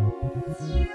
Música